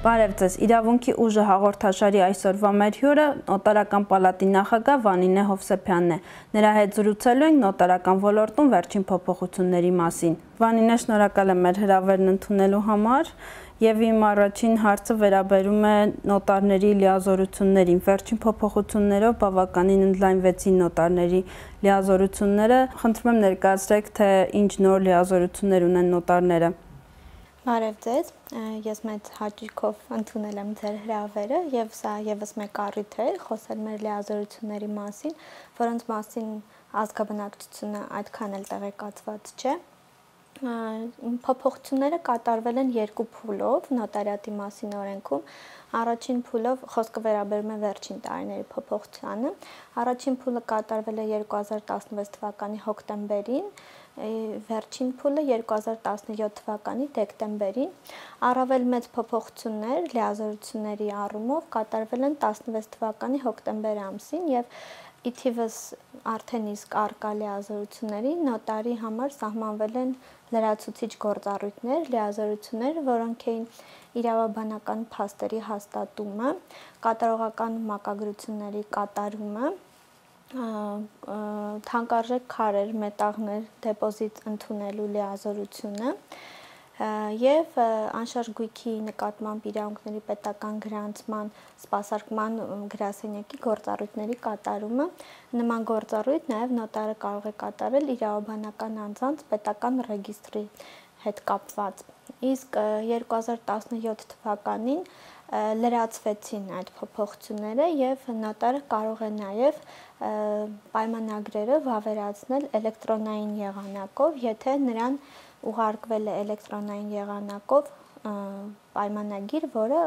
Բարև ձեզ։ Իրավունքի ուժը հաղորդաշարի այսօրվա մեր հյուրը նոտարական պալատի նախագահ Վանինե Հովսեփյանն է։ Նրա հետ զրուցելու ենք նոտարական ոլորտում վերջին փոփոխությունների մասին։ Վանինե, շնորհակալ եմ մեր հրավերն ընդունելու համար։ Եվ իմ առաջին հարցը վերաբերում է նոտարների լիազորություններին։ Վերջին փոփոխություններով բավականին ընդլայնվեցին նոտարների լիազորությունները։ Խնդրում եմ ներկայացրեք, թե ինչ նոր լիազորություններ ունեն նոտարները։ Բարև ձեզ։ Ես մեծ հաճույքով ընդունել եմ ձեր հրավերը եւ սա եւս մեկ առիթ է խոսել մեր լիազորությունների մասին, որոնց մասին ազգաբնակչությունը այդքան էլ տեղեկացված չէ։ Փոփոխությունները կատարվել են երկու փուլով նոտարիատի մասին օրենքում։ Առաջին փուլով խոսքը վերաբերում է վերջին տարիների փոփոխությանը։ Առաջին փուլը կատարվել է 2016 թվականի հոկտեմբերին վերջին փուլը 2017 թվականի դեկտեմբերին առավել մեծ փոփոխություններ լիազորությունների առումով կատարվել են 16 թվականի հոկտեմբեր ամսին եւ ի թիվս արդեն իսկ արկա լիազորությունների նոտարի համար սահմանվել են լրացուցիչ գործառույթներ, լիազորություններ, որոնք էին իրավաբանական փաստերի հաստատումը, կատարողական մակագրությունների կատարումը, թանկարժեք քարեր, մետաղներ, դեպոզիտ ընդունելու լիազորությունը եւ անշարժ գույքի նկատմամբ իրավունքների պետական գրանցման սպասարկման գրասենյակի գործառույթների կատարումը նման գործառույթ նաեւ նոտարը կարող է կատարել իրավաբանական անձանց պետական ռեգիստրի հետ կապված իսկ 2017 թվականին լրացվեցին այդ փոփոխությունները եւ նոտարը կարող է նաեւ պայմանագրերը վավերացնել էլեկտրոնային եղանակով, եթե նրան ուղարկվել է էլեկտրոնային եղանակով պայմանագիր, որը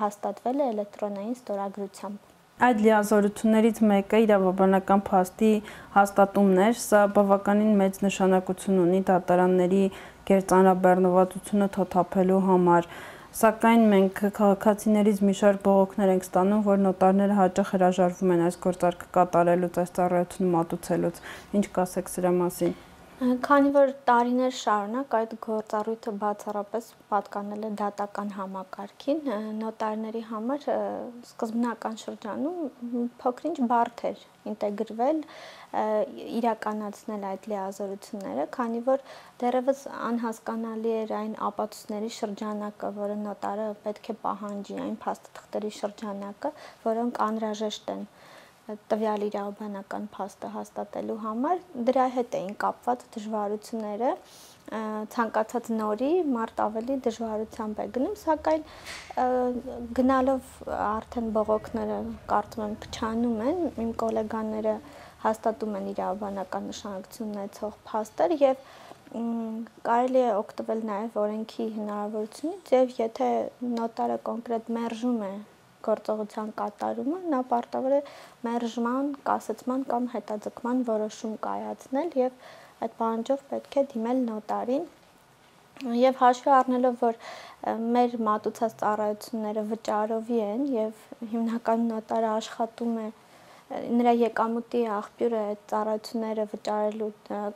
հաստատվել է էլեկտրոնային ստորագրությամբ։ Այդ լիազորություններից մեկը իրավաբանական փաստի հաստատումն էր, սա բավականին մեծ նշանակություն ունի դատարանների գերծանրաբեռնվածությունը թոթափելու համար սակայն մենք քաղաքացիներից մի շարք բողոքներ ենք ստանում, որ նոտարները հաճախ հրաժարվում են այս գործարքը կատարելուց, այս ծառայությունը մատուցելուց։ Ինչ կասեք սրա մասին։ Քանի որ տարիներ շարունակ այդ գործառույթը բացառապես պատկանել է դատական համակարգին, նոտարների համար սկզբնական շրջանում փոքրինչ բարդ էր ինտեգրվել, իրականացնել այդ լիազորությունները, քանի որ դեռևս անհասկանալի էր այն ապացույցների շրջանակը, որը նոտարը պետք է պահանջի, այն փաստաթղթերի շրջանակը, որոնք անհրաժեշտ են տվյալ իրավաբանական փաստը հաստատելու համար դրա հետ էին կապված դժվարությունները ցանկացած նորի մարդ ավելի դժվարությամբ է գնում սակայն գնալով արդեն բողոքները կարծում եմ փչանում են իմ գոլեգաները հաստատում են իրավաբանական նշանակություն ունեցող փաստեր եւ կարելի է օգտվել նաև օրենքի հնարավորությունից եւ եթե նոտարը կոնկրետ մերժում է գործողության կատարումը, նա պարտավոր է մերժման, կասեցման կամ հետաձգման որոշում կայացնել եւ այդ պահանջով պետք է դիմել նոտարին եւ հաշվի առնելով որ մեր մատուցած ծառայությունները վճարովի են եւ հիմնական նոտարը աշխատում է նրա եկամուտի աղբյուրը ծառայությունները վճարելու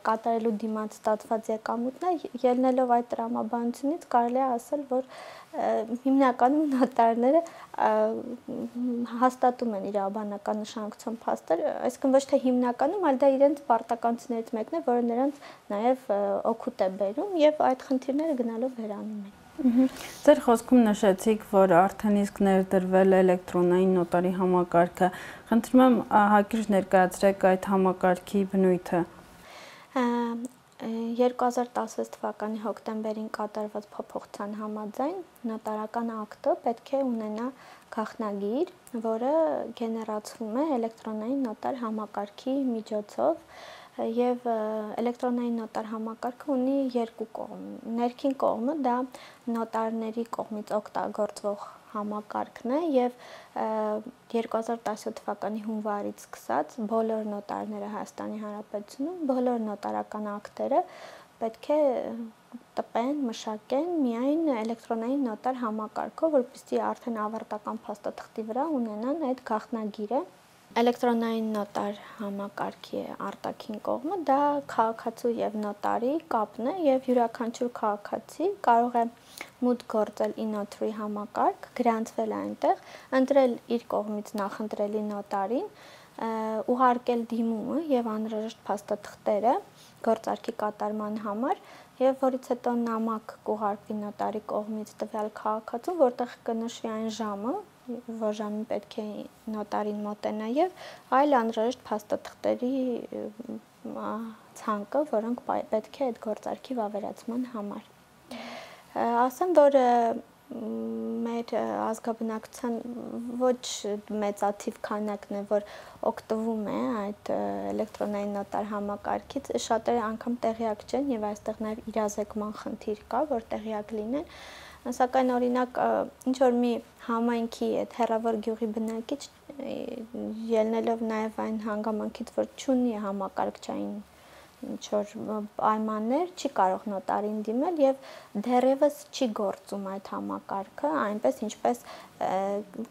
կատարելու դիմաց ստացված եկամուտն է ելնելով այդ տրամաբանությունից կարելի է ասել որ հիմնականում նոտարները հաստատում են իրավաբանական նշանակության փաստեր, այսինքն ոչ թե հիմնականում, այլ դա իրենց պարտականություններից մեկն է, որը նրանց նաև օգուտ է բերում եւ այդ խնդիրները գնալով վերանում են։ Ձեր խոսքում նշեցիք, որ արդեն իսկ ներդրվել է էլեկտրոնային նոտարի համակարգը։ Խնդրում եմ հակիրճ ներկայացրեք այդ համակարգի բնույթը։ 2016 թվականի հոկտեմբերին կատարված փոփոխության համաձայն նոտարական ակտը պետք է ունենա գաղտնագիր, որը գեներացվում է էլեկտրոնային նոտար համակարգի միջոցով եւ էլեկտրոնային նոտար համակարգը ունի երկու կողմ։ Ներքին կողմը դա նոտարների կողմից օգտագործվող համակարգն է եւ 2017 թվականի հունվարից սկսած բոլոր նոտարները Հայաստանի Հանրապետությունում, բոլոր նոտարական ակտերը պետք է տպեն, մշակեն միայն էլեկտրոնային նոտար համակարգով, որպեսզի արդեն ավարտական փաստաթղթի վրա ունենան այդ գաղտնագիրը էլեկտրոնային նոտար համակարգի արտաքին կողմը դա քաղաքացու եւ նոտարի կապն է եւ յուրաքանչյուր քաղաքացի կարող է մուտք գործել ինոտրի համակարգ, գրանցվել այնտեղ, ընտրել իր կողմից նախընտրելի նոտարին, ուղարկել դիմումը եւ անհրաժեշտ փաստաթղթերը գործարքի կատարման համար եւ որից հետո նամակ կուղարկվի նոտարի կողմից տվյալ քաղաքացու, որտեղ կնշվի այն ժամը, որ ժամին պետք է նոտարին մոտենա եւ այլ անհրաժեշտ փաստաթղթերի ցանկը, որոնք պետք է այդ գործարքի վավերացման համար։ Ասեմ, որ մեր ազգաբնակության ոչ մեծաթիվ քանակն է, որ օգտվում է այդ էլեկտրոնային նոտար համակարգից, շատերը անգամ տեղյակ չեն եւ այստեղ նաեւ իրազեկման խնդիր կա, որ տեղյակ լինեն Սակայն օրինակ ինչ որ մի համայնքի այդ հերավոր գյուղի բնակիչ ելնելով նաև այն հանգամանքից, որ չունի համակարգչային ինչ որ պայմաններ չի կարող նոտարին դիմել եւ դեռևս չի գործում այդ համակարգը այնպես ինչպես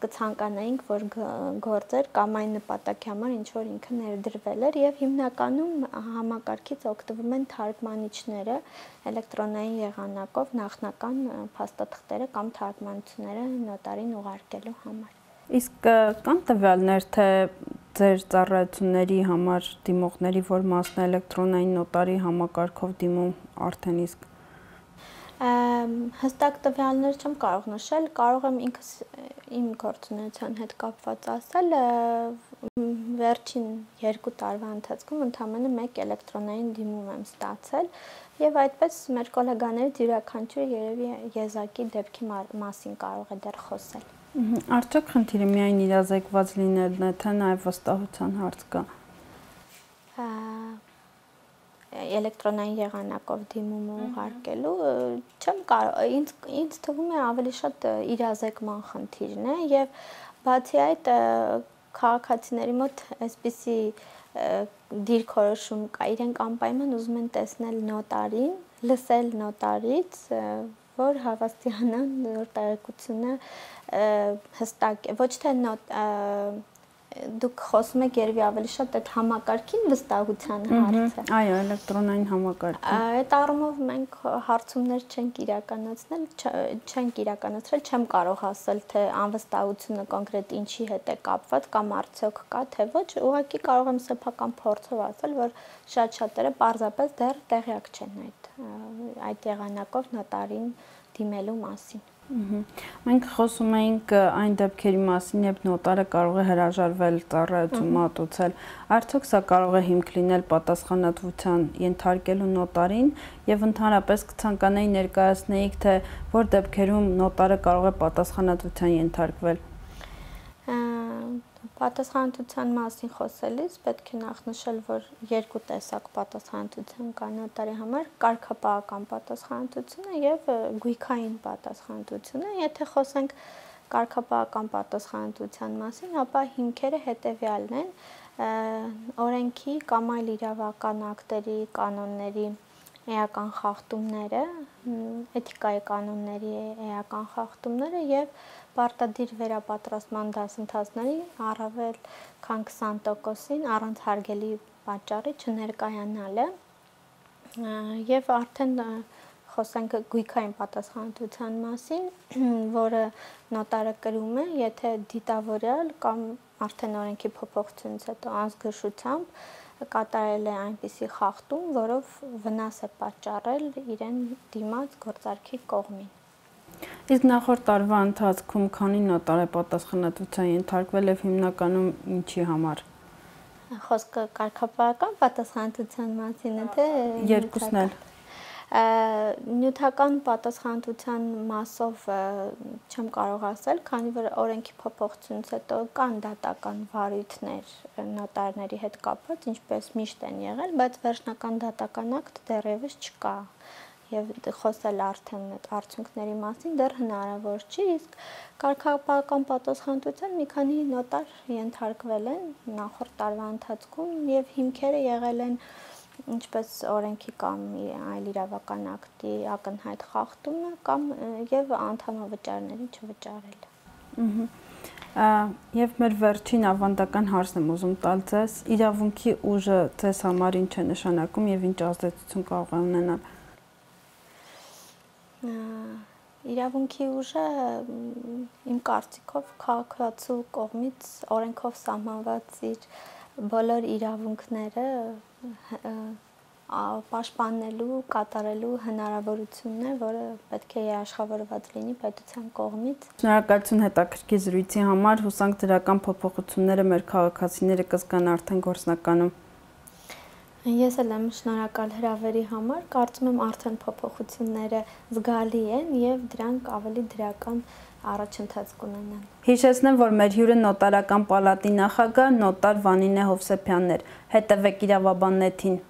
կցանկանայինք որ գործեր կամ այն նպատակի համար ինչ որ ինքը ներդրվել էր եւ հիմնականում համակարգից օգտվում են թարգմանիչները էլեկտրոնային եղանակով նախնական փաստաթղթերը կամ թարգմանությունները նոտարին ուղարկելու համար Իսկ կան տվյալներ, թե ձեր ծառայությունների համար դիմողների որ մասն էլեկտրոնային նոտարի համակարգով դիմում արդեն իսկ հստակ տվյալներ չեմ կարող նշել, կարող եմ ինքս իմ գործունեության հետ կապված ասել, վերջին 2 տարվա ընթացքում ընդամենը 1 էլեկտրոնային դիմում եմ ստացել եւ այդպես մեր գոլեգաներից յուրաքանչյուրը երևի եզակի դեպքի մասին կարող է դեռ խոսել։ Արդյոք խնդիրը միայն իրազեկված լինելն է, թե նաև վստահության հարց կա։ էլեկտրոնային եղանակով դիմումը ուղարկելու չեմ կարող ինձ ինձ թվում է ավելի շատ իրազեկման խնդիրն է եւ բացի այդ քաղաքացիների մոտ այսպիսի դիրքորոշում կա իրենք անպայման ուզում են տեսնել նոտարին, լսել նոտարից, որ հավաստիանան որ տեղեկությունը հստակ է ոչ թե նոտ դուք խոսում եք երևի ավելի շատ այդ համակարգին վստահության հարցը։ Այո, էլեկտրոնային համակարգ։ Այդ առումով մենք հարցումներ չենք իրականացնել, չենք իրականացրել, չեմ կարող ասել, թե անվստահությունը կոնկրետ ինչի հետ է կապված կամ արդյոք կա, թե ոչ, ուղղակի կարող եմ սեփական փորձով ասել, որ շատ շատերը պարզապես դեռ տեղյակ չեն այդ այդ եղանակով նոտարին դիմելու մասին։ Մենք խոսում էինք այն դեպքերի մասին, երբ նոտարը կարող է հրաժարվել ծառայություն մատուցել։ Արդյոք սա կարող է հիմք լինել պատասխանատվության ենթարկելու նոտարին եւ ընդհանրապես կցանկանայի ներկայացնեիք, թե որ դեպքերում նոտարը կարող է պատասխանատվության ենթարկվել։ Պատասխանատվության մասին խոսելիս պետք է նախ նշել, որ երկու տեսակ պատասխանատվություն կա նոտարի համար՝ կարգապահական պատասխանատվությունը եւ գույքային պատասխանատվությունը։ Եթե խոսենք կարգապահական պատասխանատվության մասին, ապա հիմքերը հետեւյալն են. օրենքի կամ այլ իրավական ակտերի, կանոնների էական խախտումները, էթիկայի կանոնների էական խախտումները եւ պարտադիր վերապատրաստման դասընթացների առավել քան 20%-ին առանց հարգելի պատճառի չներկայանալը եւ արդեն խոսենք գույքային պատասխանատվության մասին, որը նոտարը կրում է, եթե դիտավորյալ կամ արդեն օրենքի փոփոխությունից հետո անզգշությամբ կատարել է այնպիսի խախտում, որով վնաս է պատճառել իրեն դիմաց գործարքի կողմին։ Իսկ նախորդ տարվա ընթացքում քանի նոտար է պատասխանատվության ենթարկվել եւ հիմնականում ինչի համար։ Խոսքը կարգապահական պատասխանատվության մասին է թե երկուսն էլ նյութական պատասխանատվության մասով չեմ կարող ասել, քանի որ օրենքի փոփոխությունից հետո կան դատական վարույթներ նոտարների հետ կապված, ինչպես միշտ են եղել, բայց վերջնական դատական ակտ դեռևս չկա եւ խոսել արդեն այդ արդյունքների մասին դեռ հնարավոր չի, իսկ կարգապահական պատասխանատվության մի քանի նոտար ենթարկվել են նախորդ տարվա ընթացքում եւ հիմքերը եղել են ինչպես օրենքի կամ այլ իրավական ակտի ակնհայտ խախտումը կամ եւ անդամավճարների չվճարելը։ Եվ մեր վերջին ավանդական հարցն եմ ուզում տալ ձեզ. իրավունքի ուժը ձեզ համար ինչ է նշանակում եւ ինչ ազդեցություն կարող է ունենալ։ Իրավունքի ուժը իմ կարծիքով քաղաքացու կողմից օրենքով սահմանված իր բոլոր իրավունքները պաշտպանելու, կատարելու հնարավորությունն է, որը պետք է երաշխավորված լինի պետության կողմից։ Շնորհակալություն հետաքրքիր զրույցի համար։ Հուսանք դրական փոփոխությունները մեր քաղաքացիները կզգան արդեն գործնականում։ Ես էլ եմ շնորհակալ հրավերի համար։ Կարծում եմ արդեն փոփոխությունները զգալի են եւ դրանք ավելի դրական առաջընթաց կունենան։ Հիշեցնեմ, որ մեր հյուրը նոտարական պալատի նախագահ նոտար Վանինե Հովսեփյանն էր։ Հետևեք իրավաբաննեթին։